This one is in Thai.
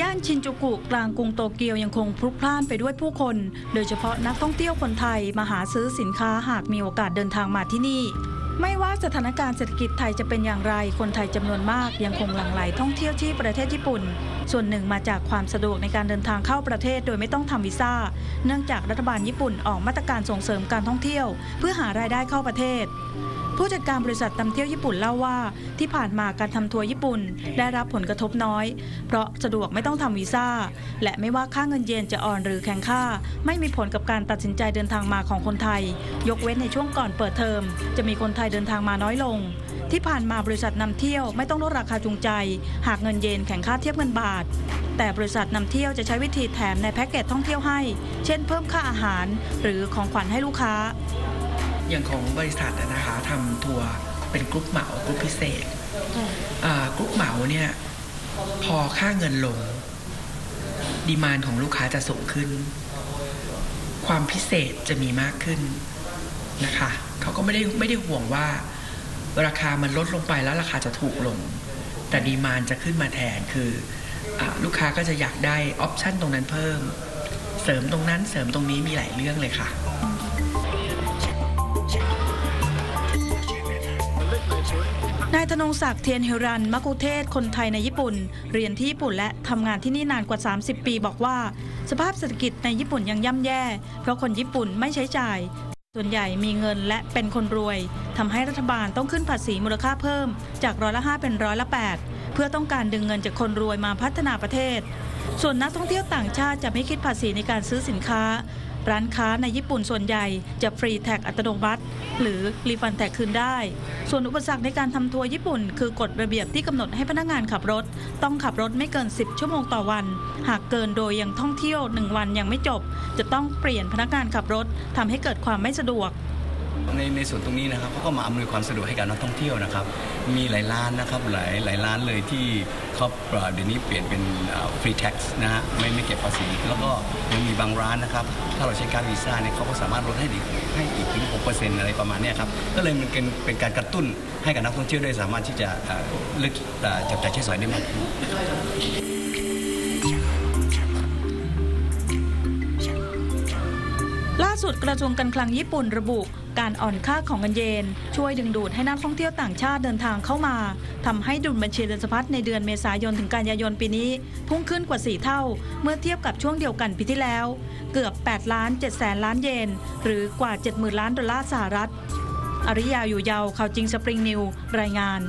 ย่านชินจูกุกลางกรุงโตเกียวยังคงพลุกพล่านไปด้วยผู้คน โดยเฉพาะนักท่องเที่ยวคนไทยมาหาซื้อสินค้าหากมีโอกาสเดินทางมาที่นี่ ไม่ว่าสถานการณ์เศรษฐกิจไทยจะเป็นอย่างไร คนไทยจำนวนมากยังคงหลั่งไหลท่องเที่ยวที่ประเทศญี่ปุ่น ส่วนหนึ่งมาจากความสะดวกในการเดินทางเข้าประเทศโดยไม่ต้องทำวีซ่า เนื่องจากรัฐบาลญี่ปุ่นออกมาตรการส่งเสริมการท่องเที่ยว เพื่อหารายได้เข้าประเทศ ผู้จัดการบริษัทนำเที่ยวญี่ปุ่นเล่าว่าที่ผ่านมาการทำทัวร์ญี่ปุ่นได้รับผลกระทบน้อย เพราะสะดวกไม่ต้องทำวีซ่า และไม่ว่าค่าเงินเยนจะอ่อนหรือแข็งค่า ไม่มีผลกับการตัดสินใจเดินทางมาของคนไทย ยกเว้นในช่วงก่อนเปิดเทอม จะมีคนไทยเดินทางมาน้อยลง ที่ผ่านมาบริษัทนำเที่ยวไม่ต้องลดราคาจูงใจ หากเงินเยนแข็งค่าเทียบเงินบาทแต่บริษัทนำเที่ยวจะใช้วิธีแถมในแพ็กเกจท่องเที่ยวให้ เช่นเพิ่มค่าอาหาร หรือของขวัญให้ลูกค้า อย่างของบริษัทอะนะคะทำทัวร์เป็นกรุ๊ปเหมากรุ๊ปพิเศษอ่ากรุ๊ปเหมาเนี่ยพอค่าเงินลง demand ของลูกค้าจะสูงขึ้น ความพิเศษจะมีมากขึ้นนะคะเขาก็ไม่ได้ไม่ได้ห่วงว่า ราคามันลดลงไปแล้วราคาจะถูกลง แต่ demand จะขึ้นมาแทนคืออาลูกค้าก็จะอยากได้ option ตรงนั้นเพิ่ม เสริมตรงนั้นเสริมตรงนี้มีหลายเรื่องเลยค่ะ นายธนงศักดิ์เทียนเฮรันมักุเทศคนไทยในญี่ปุ่น เรียนที่ญี่ปุ่นและทำงานที่นี่นานกว่า 30 ปีบอกว่า สภาพเศรษฐกิจในญี่ปุ่นยังย่ำแย่ เพราะคนญี่ปุ่นไม่ใช้จ่าย ส่วนใหญ่มีเงินและเป็นคนรวยทำให้รัฐบาลต้องขึ้นภาษีมูลค่าเพิ่ม จากร้อยละ5เป็นร้อยละ8เพื่อต้องการดึงเงินจากคนรวยมาพัฒนาประเทศ ส่วนนักท่องเที่ยวต่างชาติจะไม่คิดภาษีในการซื้อสินค้า ร้านค้าในญี่ปุ่นส่วนใหญ่จะ free tax อัตโนมัติ หรือ refund tax คืนได้ ส่วนอุปสรรคในการทำทัวร์ญี่ปุ่น คือกฎระเบียบที่กำหนดให้พนักงานขับรถ ต้องขับรถไม่เกิน 10 ชั่วโมงต่อวัน หากเกินโดยยังท่องเที่ยว 1 วันยังไม่จบ จะต้องเปลี่ยนพนักงานขับรถทำให้เกิดความไม่สะดวก ในในส่วนตรงนี้นะครับเขาก็มาอำนวยความสะดวกให้กับนักท่องเที่ยวนะครับ มีหลายร้านนะครับหลายหลายร้านเลยที่เขาเดี๋ยวนี้เปลี่ยนเป็นฟรีแท็กซ์นะฮะไม่ไม่เก็บภาษี แล้วก็ยังมีบางร้านนะครับ ถ้าเราใช้การวีซ่าเนี่ยเขาก็สามารถลดให้อีกให้อีกถึง6%อร์เซ็นต์อะไรประมาณนี้ครับก็เลยมันเป็นเป็นการกระตุ้นให้กับนักท่องเที่ยวได้สามารถที่จะเลือกจับจ่ายใช้สอยได้มากขึ้น สุดกระทรวงการคลังญี่ปุ่นระบุ การอ่อนค่าของเงินเยน ช่วยดึงดูดให้นักท่องเที่ยวต่างชาติเดินทางเข้ามาทำให้ดุลบัญชีเดินสะพัดในเดือนเมษายนถึงกันยายนปีนี้ พุ่งขึ้นกว่า 4 เท่า เมื่อเทียบกับช่วงเดียวกันปีที่แล้ว เกือบ8ล้าน7แสนล้านเยน หรือกว่า 70,000 ล้านดอลลาร์สหรัฐ อริยาอยู่เยาวข่าวจริงสปริงนิวรายงาน